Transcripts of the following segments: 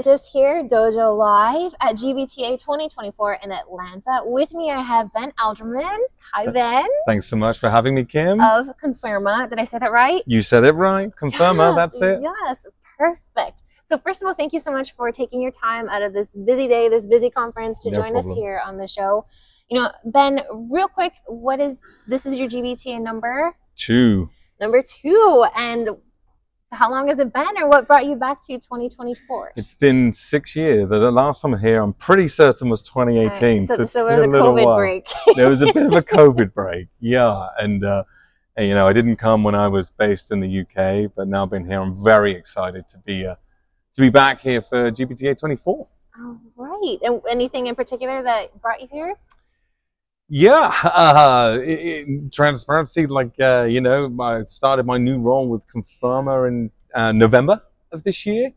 Duplantis here, Dojo Live at GBTA 2024 in Atlanta. With me, I have Ben Alderman. Hi, Ben. Thanks so much for having me, Kim. Of Conferma. Did I say that right? You said it right. Conferma, yes, that's it. Yes, perfect. So, first of all, thank you so much for taking your time out of this busy day, this busy conference to No join us here on the show. You know, Ben, real quick, what is this? Is your GBTA number? Two. Number two. And how long has it been, or what brought you back to 2024? It's been six years. The last time here, I'm pretty certain was 2018. So, it's so there was a little COVID while. break. there was a bit of a COVID break, yeah. And, uh, and, you know, I didn't come when I was based in the UK, but now being here, I'm very excited to be uh, to be back here for GBTA 24. All right. And anything in particular that brought you here? Yeah, uh, i i transparency. Like uh, you know, I started my new role with Conferma in uh, November of this year.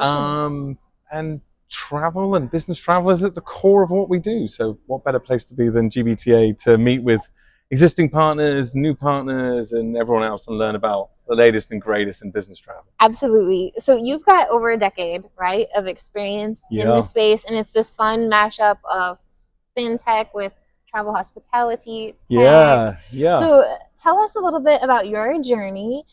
Um, and travel and business travel is at the core of what we do. So, what better place to be than GBTA to meet with existing partners, new partners, and everyone else and learn about the latest and greatest in business travel. Absolutely. So you've got over a decade, right, of experience in Yeah. this space, and it's this fun mashup of fintech with travel hospitality. Tech. Yeah, yeah. So tell us a little bit about your journey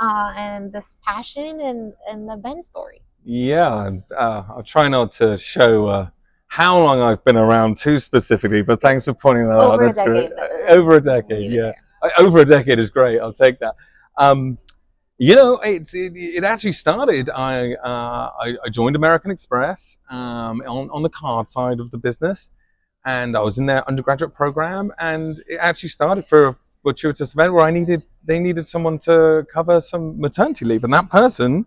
uh, and this passion and, and the Ben story. Yeah, uh, I'll try not to show uh, how long I've been around too specifically, but thanks for pointing that out. Over a That's decade, Over a decade, yeah. there. Over a decade is great. I'll take that. Um, you know, it, it actually started. I, uh, I I joined American Express um, on on the card side of the business, and I was in their undergraduate program, and it actually started for a fortuitous event where I needed they needed someone to cover some maternity leave, and that person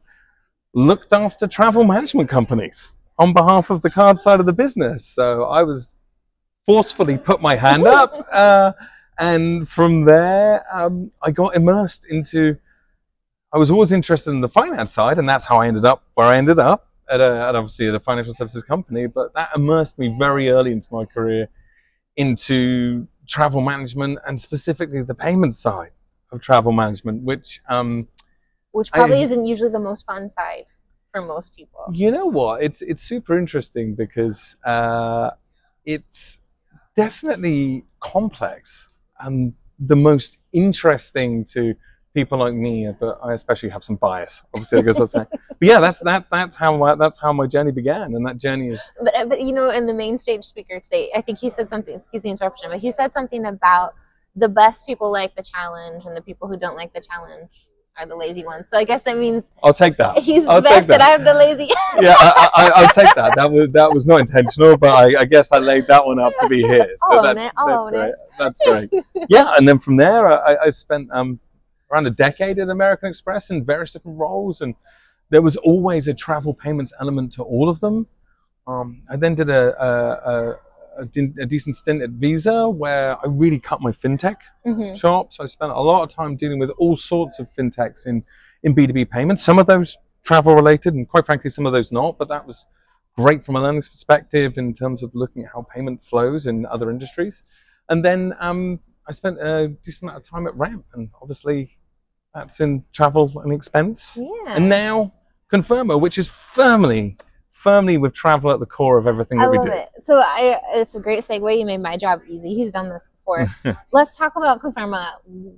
looked after travel management companies on behalf of the card side of the business. So I was forcefully put my hand up, uh, and from there um, I got immersed into. I was always interested in the finance side, and that's how I ended up where I ended up at, a, at obviously at a financial services company. But that immersed me very early into my career into travel management and specifically the payment side of travel management, which um, Which I- probably isn't usually the most fun side for most people. You know what? It's it's super interesting because uh, it's definitely complex and the most interesting to people like me. But I especially have some bias, obviously, because that's but yeah, that's that that's how my, that's how my journey began, and that journey is But, uh, but you know, in the main stage speaker today, I think he said something. Excuse the interruption, but he said something about the best people like the challenge, and the people who don't like the challenge are the lazy ones. So I guess that means I'll take that. he's the I'll take best, that. and I'm the lazy. yeah, I, I, I'll take that. That was that was not intentional, but I, I guess I laid that one up to be here. So I'll own that's, it, I'll that's own great. it. That's great. Yeah, and then from there, I, I spent um, around a decade at American Express in various different roles, and there was always a travel payments element to all of them. Um, I then did a, a, a, a, a decent stint at Visa, where I really cut my fintech Mhm. shops. I spent a lot of time dealing with all sorts of fintechs in, in B2B payments, some of those travel related, and quite frankly, some of those not. But that was great from a learning perspective in terms of looking at how payment flows in other industries. And then um, I spent a decent amount of time at Ramp, and obviously that's in travel and expense. Yeah. And now Conferma, which is firmly, firmly with travel at the core of everything I that we love do. it. So I, it's a great segue. You made my job easy. He's done this before. Let's talk about Conferma. Who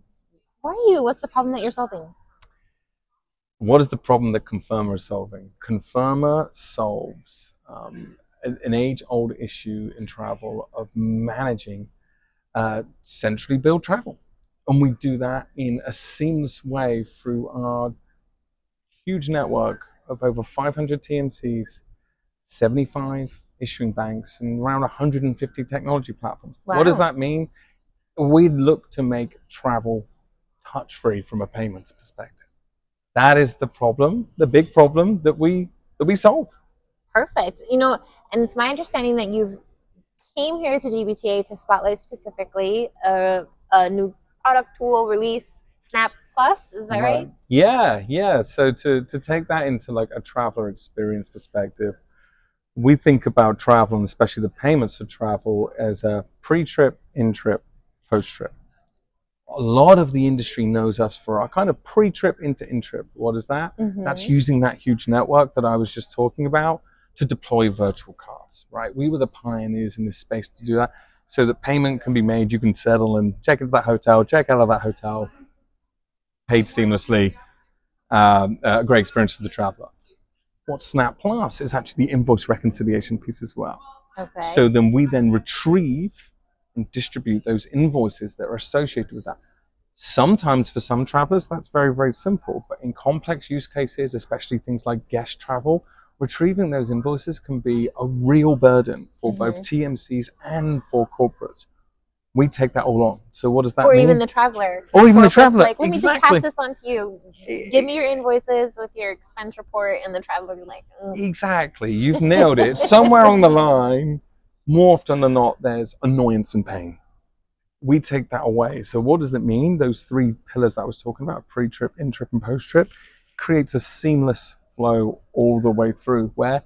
are you? What's the problem that you're solving? what is the problem that Conferma is solving? Conferma solves um, an, an age-old issue in travel of managing uh, centrally billed travel, and we do that in a seamless way through our huge network of over 500 TMCs, 75 issuing banks, and around 150 technology platforms. What does that mean? We look to make travel touch-free from a payments perspective. That is the problem, the big problem that we that we solve. Perfect. You know, and it's my understanding that you've came here to GBTA to spotlight specifically a, a new product tool release, Snap Plus. Is that right? Yeah, yeah. So to to take that into like a traveler experience perspective, we think about travel and especially the payments of travel as a pre-trip, in-trip, post-trip. A lot of the industry knows us for our kind of pre-trip into in-trip. What is that? Mhm. That's using that huge network that I was just talking about to deploy virtual cards, right? We were the pioneers in this space to do that so that payment can be made. You can settle and check into that hotel, check out of that hotel, paid seamlessly. Um, a great experience for the traveler. What Snap Plus is actually the invoice reconciliation piece as well. Okay. So then we then retrieve and distribute those invoices that are associated with that. Sometimes for some travelers, that's very, very simple. But in complex use cases, especially things like guest travel, retrieving those invoices can be a real burden for both Mhm. TMCs and for corporates. We take that all on. So what does that or mean? even the traveler. Or even the traveler, Like, let me just pass this on to you. Give me your invoices with your expense report, and the traveler like, "Ugh." Exactly. You've nailed it. Somewhere on the line, more often than not, there's annoyance and pain. We take that away. So what does it mean? Those three pillars that I was talking about, pre-trip, in-trip, and post-trip, creates a seamless flow all the way through where,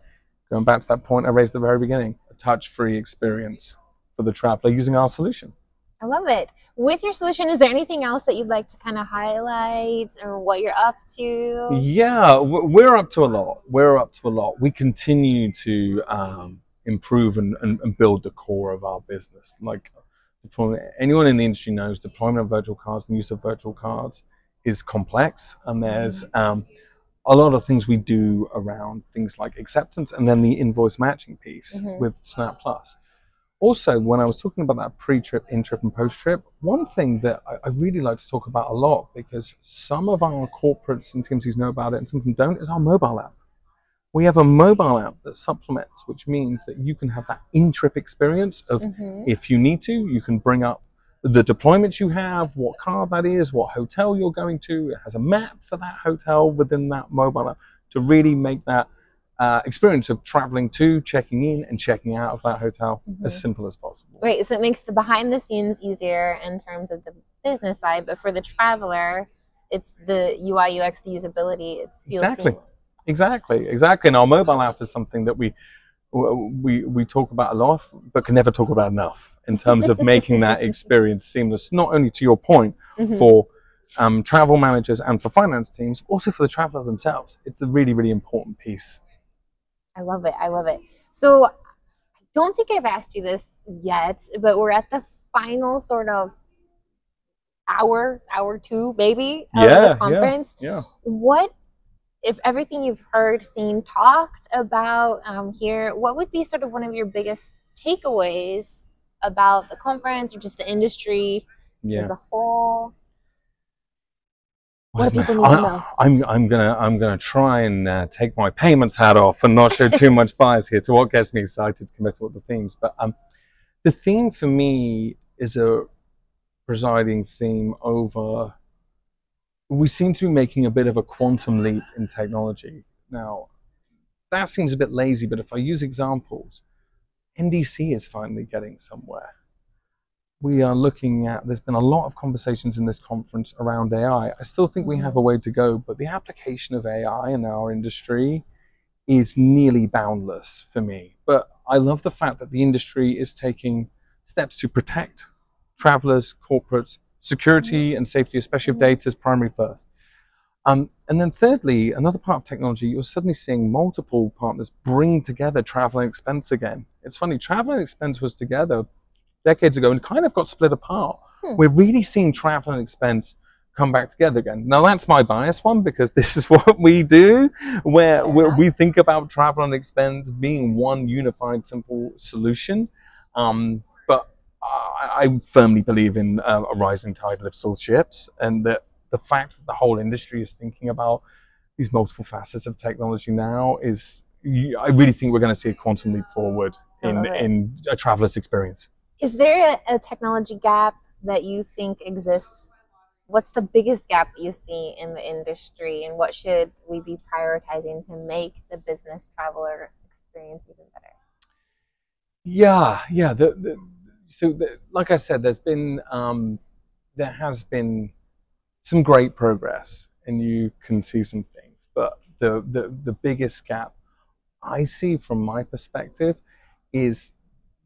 going back to that point I raised at the very beginning, a touch-free experience for the traveler using our solution. I love it. With your solution, is there anything else that you'd like to kind of highlight, or what you're up to? Yeah, we're up to a lot. We're up to a lot. We continue to um, improve and, and, and build the core of our business. Like anyone in the industry knows deployment of virtual cards and use of virtual cards is complex, and there's um, a lot of things we do around things like acceptance and then the invoice matching piece Mhm. with Snap Plus. Also, when I was talking about that pre-trip, in-trip, and post-trip, one thing that I, I really like to talk about a lot because some of our corporates and TMCs know about it and some of them don't is our mobile app. We have a mobile app that supplements, which means that you can have that in-trip experience of Mhm. if you need to, you can bring up the deployments you have, what car that is, what hotel you're going to. It has a map for that hotel within that mobile app to really make that uh, experience of traveling to, checking in, and checking out of that hotel as Mhm. simple as possible. Right, so it makes the behind the scenes easier in terms of the business side, but for the traveler, it's the UI, UX, the usability. It's feels Exactly. seamless. Exactly, exactly. And our mobile app is something that we we we talk about a lot, but can never talk about enough in terms of making that experience seamless. Not only to your point Mhm. for um, travel managers and for finance teams, also for the traveler themselves. It's a really really important piece. I love it. I love it. So I don't think I've asked you this yet, but we're at the final sort of hour, hour two, maybe, of yeah. the conference. Yeah, Yeah. What, if everything you've heard, seen, talked about um, here, what would be sort of one of your biggest takeaways about the conference or just the industry Yeah. as a whole? What do my- people need to I- know? I'm I'm gonna I'm gonna try and uh, take my payments hat off and not show too much bias here to what gets me excited to commit to what the themes. But um, the theme for me is a presiding theme over. We seem to be making a bit of a quantum leap in technology now. That seems a bit lazy, but if I use examples, NDC is finally getting somewhere we are looking at there's been a lot of conversations in this conference around AI. I still think we have a way to go, but the application of AI in our industry is nearly boundless for me. But I love the fact that the industry is taking steps to protect travelers, corporates, security and safety, especially of Mhm. data is primary first. Um, and then thirdly, another part of technology, you're suddenly seeing multiple partners bring together travel and expense again. It's funny, travel and expense was together decades ago and kind of got split apart. Hmm. We're really seeing travel and expense come back together again. Now that's my bias one because this is what we do, where, where we think about travel and expense being one unified, simple solution. Um, I, I firmly believe in uh, a rising tide lifts all ships, and that the fact that the whole industry is thinking about these multiple facets of technology now is. I really think we're going to see a quantum leap forward in in a traveler's experience. Is there a, a technology gap that you think exists? What's the biggest gap that you see in the industry, and what should we be prioritizing to make the business traveler experience even better? Yeah, yeah. The, the, so, the, like I said, there's been um, there has been some great progress, and you can see some things. But the the, the biggest gap I see from my perspective is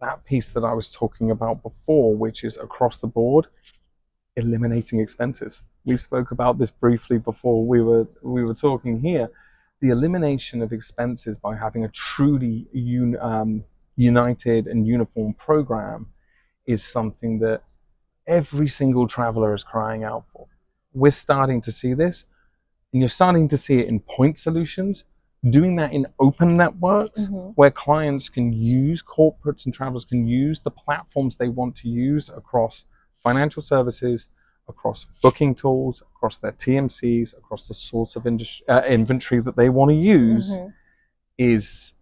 that piece that I was talking about before, which is across the board, eliminating expenses. We spoke about this briefly before we were we were talking here. the elimination of expenses by having a truly un, um, united and uniform program is something that every single traveler is crying out for. We're starting to see this, and you're starting to see it in point solutions, doing that in open networks Mhm. where clients can use, corporates and travelers can use the platforms they want to use across financial services, across booking tools, across their TMCs, across the source of uh, inventory that they want to use Mhm. is,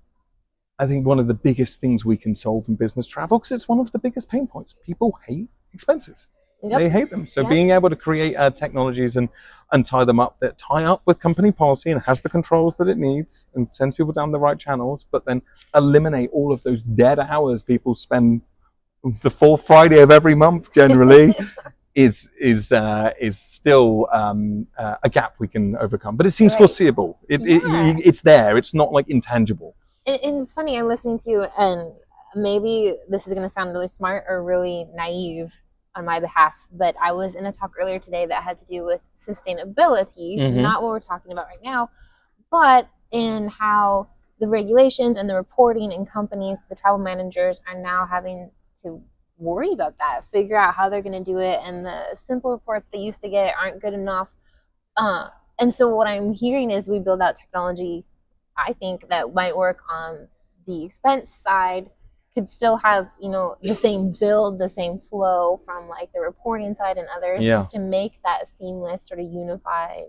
I think, one of the biggest things we can solve in business travel because it's one of the biggest pain points. People hate expenses. Yep. They hate them. So Yep. being able to create uh, technologies and, and tie them up that tie up with company policy and has the controls that it needs and sends people down the right channels, but then eliminate all of those dead hours people spend the fourth Friday of every month generally is is uh, is still um, uh, a gap we can overcome. But it seems Right. foreseeable. It, it, Yeah. it's there. It's not like intangible. And, and it's funny, I'm listening to you, and maybe this is going to sound really smart or really naive on my behalf, but I was in a talk earlier today that had to do with sustainability, Mhm. not what we're talking about right now, but in how the regulations and the reporting and companies, the travel managers are now having to worry about that, figure out how they're going to do it, and the simple reports they used to get aren't good enough. Uh, and so what I'm hearing is we build out technology I think that might work on the expense side could still have you know the same build, the same flow from like the reporting side and others, Yeah. just to make that seamless sort of unified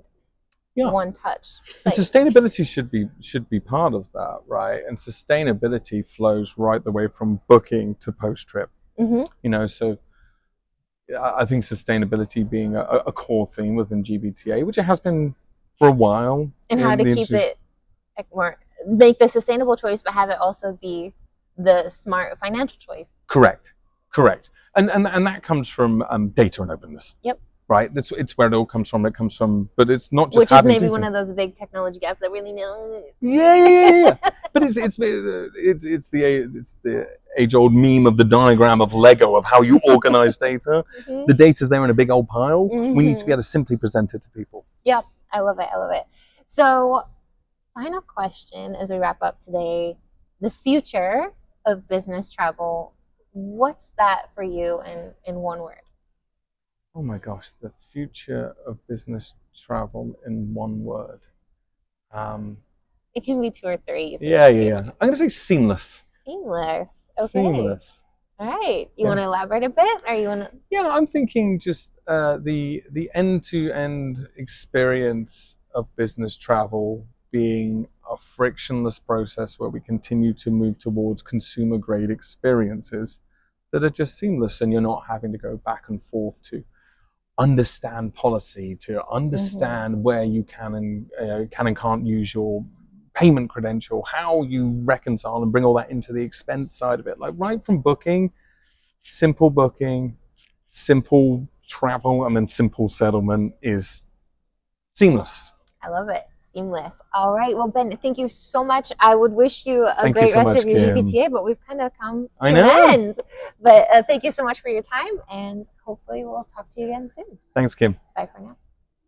Yeah. one touch. And Like, sustainability should be should be part of that, right? And sustainability flows right the way from booking to post trip. mhm, You know, so I think sustainability being a, a core theme within GBTA, which it has been for a while. and how to keep industry. it more make the sustainable choice, but have it also be the smart financial choice. Correct, correct, and and and that comes from um, data and openness. Yep. Right. That's it's where it all comes from. It comes from, but it's not just Which is maybe data. one of those big technology gaps that really know. Yeah, yeah, yeah, yeah. but it's it's it's it's the it's the age old meme of the diagram of Lego of how you organize data. Mhm. The data's there in a big old pile. We need to be able to simply present it to people. Yep. I love it. I love it. So, final question as we wrap up today the future of business travel. What's that for you in, in one word? Oh my gosh, the future of business travel in one word. Um, It can be two or three. yeah, yeah, yeah. I'm gonna say seamless. Seamless. Okay. Seamless. All right. You Yeah. want to elaborate a bit, or you want to? Yeah, I'm thinking just uh, the the end to end experience of business travel being a frictionless process where we continue to move towards consumer grade experiences that are just seamless and you're not having to go back and forth to understand policy to understand where you can and uh, can and can't use your payment credential how you reconcile and bring all that into the expense side of it like right from booking simple booking simple travel and then simple settlement is seamless. I love it. Seamless. All right. Well, Ben, thank you so much. I would wish you a Thank you great so rest much, of your Kim. GBTA, but we've kind of come to an end. But uh, thank you so much for your time, and hopefully we'll talk to you again soon. Thanks, Kim. Bye for now.